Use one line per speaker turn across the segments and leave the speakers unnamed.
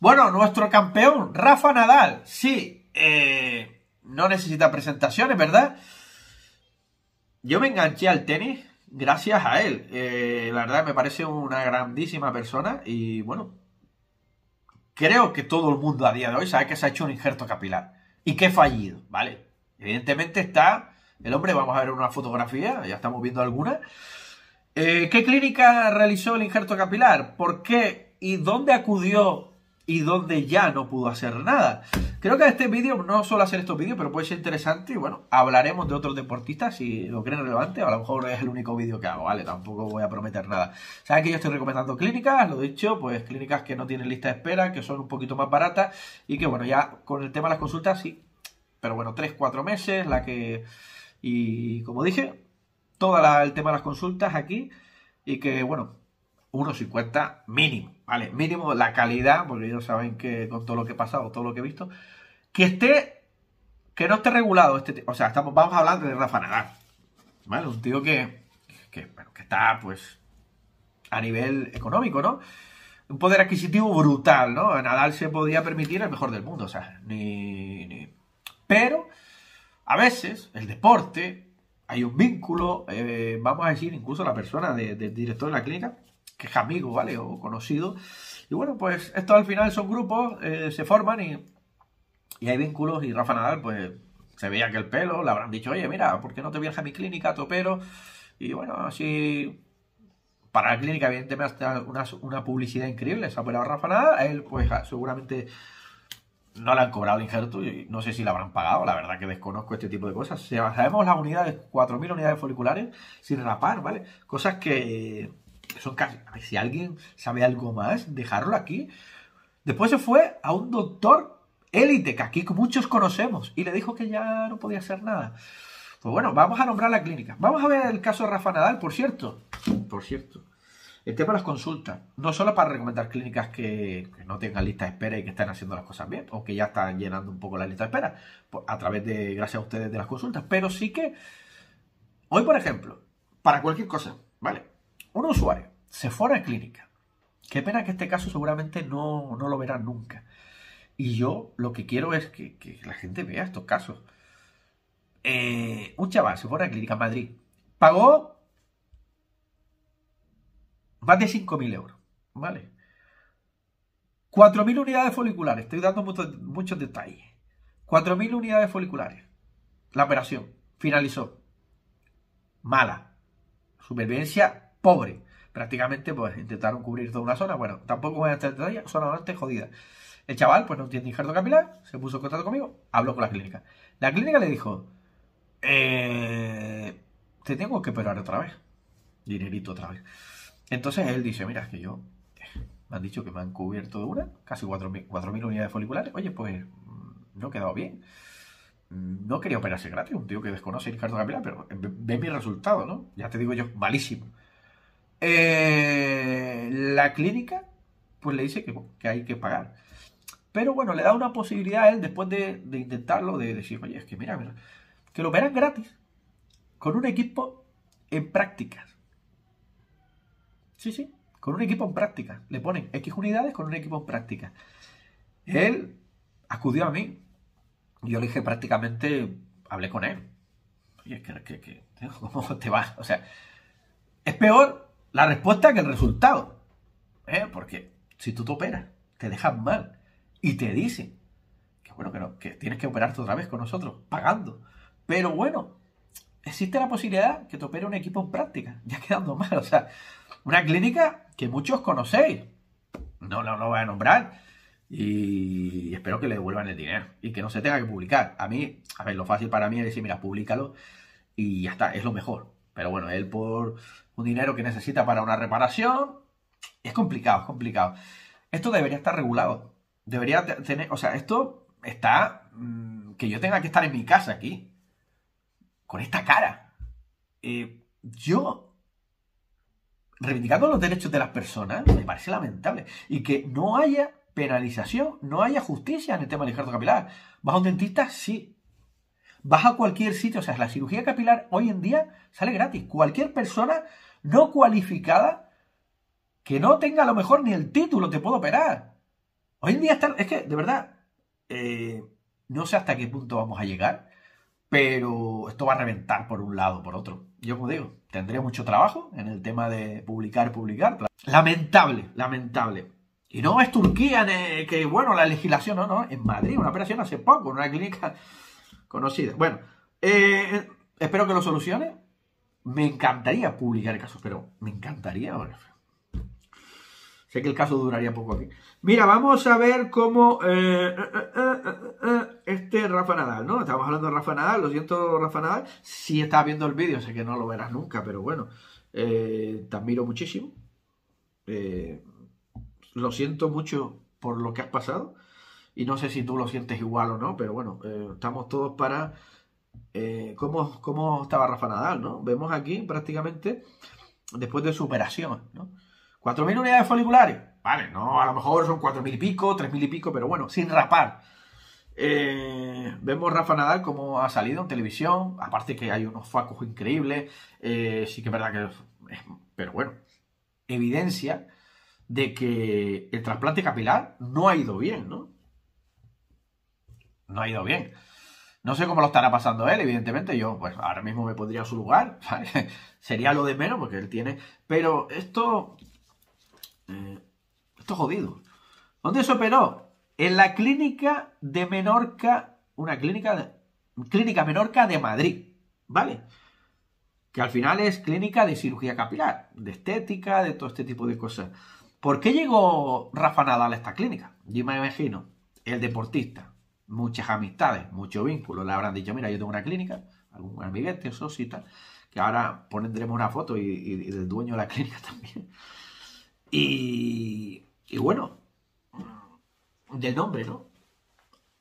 Bueno, nuestro campeón, Rafa Nadal, sí, eh, no necesita presentaciones, ¿verdad? Yo me enganché al tenis gracias a él. Eh, la verdad me parece una grandísima persona y bueno, creo que todo el mundo a día de hoy sabe que se ha hecho un injerto capilar y que fallido, ¿vale? Evidentemente está el hombre, vamos a ver una fotografía, ya estamos viendo alguna. Eh, ¿Qué clínica realizó el injerto capilar? ¿Por qué? ¿Y dónde acudió y donde ya no pudo hacer nada. Creo que este vídeo no suelo hacer estos vídeos, pero puede ser interesante y bueno, hablaremos de otros deportistas si lo creen relevante, a lo mejor es el único vídeo que hago, ¿vale? Tampoco voy a prometer nada. Saben que yo estoy recomendando clínicas, lo dicho, pues clínicas que no tienen lista de espera, que son un poquito más baratas y que bueno, ya con el tema de las consultas sí, pero bueno, 3-4 meses, la que... Y como dije, todo el tema de las consultas aquí y que bueno, 1,50 mínimo, ¿vale? Mínimo la calidad, porque ellos saben que con todo lo que he pasado, todo lo que he visto, que esté, que no esté regulado, este, o sea, estamos, vamos a hablar de Rafa Nadal, ¿vale? Un tío que, que, bueno, que está, pues, a nivel económico, ¿no? Un poder adquisitivo brutal, ¿no? Nadal se podía permitir el mejor del mundo, o sea, ni... ni... Pero, a veces, el deporte, hay un vínculo, eh, vamos a decir, incluso la persona del director de la clínica, que es amigo, ¿vale? O conocido. Y bueno, pues esto al final son grupos, eh, se forman y, y hay vínculos y Rafa Nadal, pues se veía que el pelo, le habrán dicho, oye, mira, ¿por qué no te viajas a mi clínica, topero? Y bueno, así para la clínica, evidentemente, una, una publicidad increíble. Se ha operado Rafa Nadal. A él, pues seguramente no le han cobrado el injerto y no sé si le habrán pagado. La verdad que desconozco este tipo de cosas. Sabemos las unidades, 4.000 unidades foliculares sin rapar, ¿vale? Cosas que son casi. Si alguien sabe algo más, dejarlo aquí. Después se fue a un doctor élite, que aquí muchos conocemos, y le dijo que ya no podía hacer nada. Pues bueno, vamos a nombrar la clínica. Vamos a ver el caso de Rafa Nadal, por cierto. Por cierto. El tema de las consultas. No solo para recomendar clínicas que, no tengan lista de espera y que estén haciendo las cosas bien, o que ya están llenando un poco la lista de espera, a través de, gracias a ustedes, de las consultas. Pero sí que, hoy por ejemplo, para cualquier cosa, ¿vale? Un usuario se fue a la clínica. Qué pena que este caso seguramente no, lo verán nunca. Y yo lo que quiero es que, la gente vea estos casos. Eh, un chaval se fue a la clínica Madrid. Pagó más de 5.000 euros. ¿Vale? 4.000 unidades foliculares. Estoy dando muchos, muchos detalles. 4.000 unidades foliculares. La operación finalizó. Mala. Supervivencia pobre prácticamente pues intentaron cubrir toda una zona. Bueno, tampoco voy a entrar en detalle, solamente jodida. El chaval pues no tiene injerto capilar, se puso en contacto conmigo, habló con la clínica. La clínica le dijo, eh, te tengo que operar otra vez. Dinerito otra vez. Entonces él dice, mira, es que yo, me han dicho que me han cubierto de una, casi 4.000 unidades foliculares. Oye, pues no he quedado bien. No quería operarse gratis, un tío que desconoce el capilar, pero ve mi resultado, ¿no? Ya te digo yo, malísimo. Eh, la clínica, pues le dice que, hay que pagar. Pero bueno, le da una posibilidad a él, después de, intentarlo, de decir, oye, es que mira, mira, que lo operan gratis, con un equipo en prácticas. Sí, sí, con un equipo en prácticas. Le ponen X unidades con un equipo en prácticas. Él acudió a mí. Yo le dije prácticamente, hablé con él. Oye, que, ¿cómo te vas? O sea, es peor la respuesta que el resultado. ¿eh? Porque si tú te operas, te dejan mal y te dicen que bueno, que, no, que tienes que operarte otra vez con nosotros, pagando. Pero bueno, existe la posibilidad que te opere un equipo en práctica, ya quedando mal. O sea, una clínica que muchos conocéis. No, no lo voy a nombrar. Y espero que le devuelvan el dinero y que no se tenga que publicar. A mí, a ver, lo fácil para mí es decir, mira, públicalo y ya está, es lo mejor. Pero bueno, él por un dinero que necesita para una reparación, es complicado, es complicado. Esto debería estar regulado. Debería tener, o sea, esto está, mm, que yo tenga que estar en mi casa aquí, con esta cara. Eh, yo, reivindicando los derechos de las personas, me parece lamentable. Y que no haya penalización, no haya justicia en el tema del injerto capilar. ¿Vas a un dentista? Sí. Vas a cualquier sitio, o sea, la cirugía capilar hoy en día sale gratis. Cualquier persona no cualificada que no tenga a lo mejor ni el título te puede operar. Hoy en día está, es que, de verdad, eh, no sé hasta qué punto vamos a llegar, pero esto va a reventar por un lado, por otro. Yo, como digo, tendré mucho trabajo en el tema de publicar, publicar. Lamentable, lamentable. Y no es Turquía, que bueno, la legislación, no, no, en Madrid, una operación hace poco, en una clínica conocida. Bueno, eh, espero que lo solucione. Me encantaría publicar el caso, pero me encantaría. Sé que el caso duraría poco aquí. Mira, vamos a ver cómo eh, eh, este Rafa Nadal, ¿no? Estamos hablando de Rafa Nadal, lo siento Rafa Nadal. Si estás viendo el vídeo, sé que no lo verás nunca, pero bueno, te admiro muchísimo. lo siento mucho por lo que has pasado. Y no sé si tú lo sientes igual o no, pero bueno, estamos todos para eh, cómo, estaba Rafa Nadal, ¿no? Vemos aquí prácticamente después de su operación, ¿no? 4.000 unidades foliculares. Vale, no, a lo mejor son 4.000 y pico, 3.000 y pico, pero bueno, sin rapar. Eh, vemos Rafa Nadal como ha salido en televisión, aparte que hay unos facos increíbles, eh, sí que es verdad que... pero bueno, evidencia de que el trasplante capilar no ha ido bien, ¿no? No ha ido bien. No sé cómo lo estará pasando él, evidentemente. Yo, pues ahora mismo me pondría a su lugar. Sería lo de menos porque él tiene. Pero esto. Eh, esto es jodido. ¿Dónde se operó? En la clínica de Menorca. Una clínica. Clínica Menorca de Madrid. ¿Vale? Que al final es clínica de cirugía capilar, de estética, de todo este tipo de cosas. ¿Por qué llegó Rafa Nadal a esta clínica? Yo me imagino, el deportista, muchas amistades, mucho vínculo. Le habrán dicho, mira, yo tengo una clínica, algún amiguete, socio y tal, que ahora pondremos una foto y, del dueño de la clínica también. Y, bueno, del nombre, ¿no?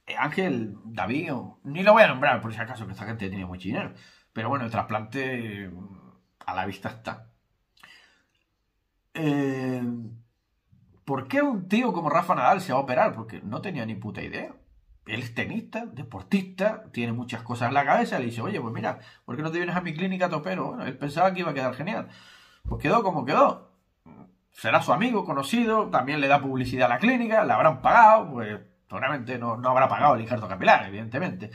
Eh, Ángel, David, ni lo voy a nombrar por si acaso, que esta gente tiene mucho dinero. Pero bueno, el trasplante a la vista está. Eh, ¿Por qué un tío como Rafa Nadal se va a operar? Porque no tenía ni puta idea él es tenista, deportista, tiene muchas cosas en la cabeza, le dice, oye, pues mira, ¿por qué no te vienes a mi clínica topero? Bueno, él pensaba que iba a quedar genial. Pues quedó como quedó. Será su amigo, conocido, también le da publicidad a la clínica, le habrán pagado, pues seguramente no, no habrá pagado el injerto capilar, evidentemente.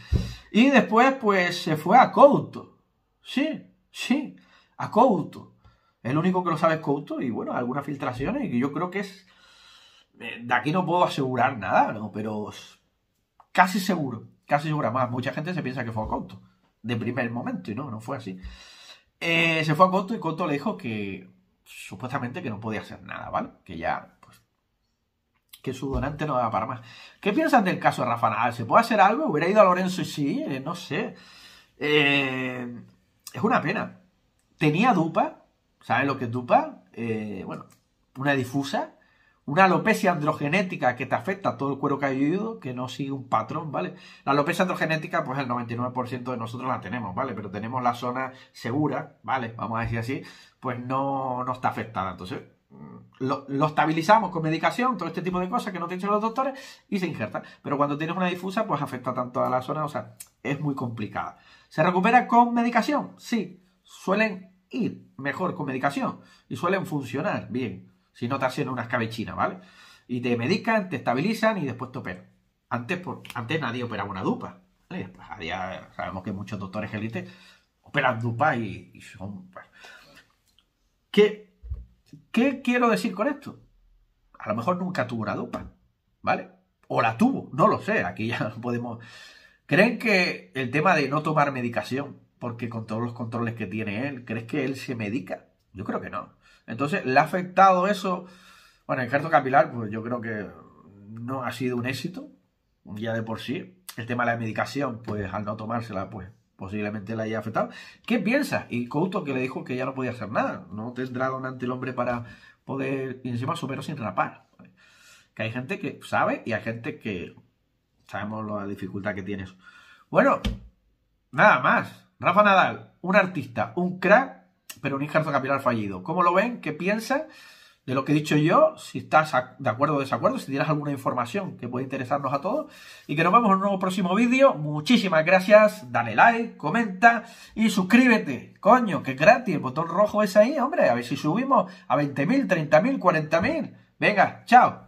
Y después, pues se fue a Couto. Sí, sí, a Couto. El único que lo sabe es Couto y bueno, algunas filtraciones y yo creo que es... Eh, de aquí no puedo asegurar nada, ¿no? Pero Casi seguro, casi seguro. Más, mucha gente se piensa que fue a Couto de primer momento y no, no fue así. Eh, se fue a Couto y Couto le dijo que supuestamente que no podía hacer nada, ¿vale? Que ya, pues, que su donante no daba para más. ¿Qué piensan del caso de Rafa Nadal? ¿Se puede hacer algo? ¿Hubiera ido a Lorenzo y sí? Eh, no sé. Eh, es una pena. Tenía dupa, ¿saben lo que es dupa? bueno, una difusa una alopecia androgenética que te afecta a todo el cuero cabelludo, que no sigue un patrón, ¿vale? La alopecia androgenética, pues el 99% de nosotros la tenemos, ¿vale? Pero tenemos la zona segura, ¿vale? Vamos a decir así, pues no, no está afectada. Entonces, mm, lo, estabilizamos con medicación, todo este tipo de cosas que no te dicen los doctores, y se injerta. Pero cuando tienes una difusa, pues afecta tanto a la zona, o sea, es muy complicada. ¿Se recupera con medicación? Sí. Suelen ir mejor con medicación y suelen funcionar bien si no te hacen una escabechina, ¿vale? Y te medican, te estabilizan y después te operan. Antes, por, antes nadie operaba una dupa. ¿vale? Día sabemos que muchos doctores élites operan dupa y, son... Pues, ¿Qué, ¿Qué quiero decir con esto? A lo mejor nunca tuvo una dupa, ¿vale? O la tuvo, no lo sé, aquí ya podemos... ¿Creen que el tema de no tomar medicación, porque con todos los controles que tiene él, ¿crees que él se medica? Yo creo que no. Entonces, ¿le ha afectado eso? Bueno, el injerto capilar, pues yo creo que no ha sido un éxito, ya de por sí. El tema de la medicación, pues al no tomársela, pues posiblemente le haya afectado. ¿Qué piensa? Y Couto que le dijo que ya no podía hacer nada, no tendrá donante el hombre para poder, y encima su sin rapar. Que hay gente que sabe y hay gente que sabemos la dificultad que tiene eso. Bueno, nada más. Rafa Nadal, un artista, un crack pero un injerto capilar fallido. ¿Cómo lo ven? ¿Qué piensan? De lo que he dicho yo, si estás de acuerdo o desacuerdo, si tienes alguna información que puede interesarnos a todos. Y que nos vemos en un nuevo próximo vídeo. Muchísimas gracias. Dale like, comenta y suscríbete. Coño, que gratis. El botón rojo es ahí, hombre. A ver si subimos a 20.000, 30.000, 40.000. Venga, chao.